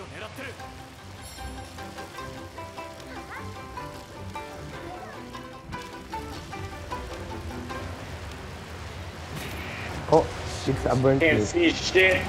を狙ってる Oh, six urban Can't see shit.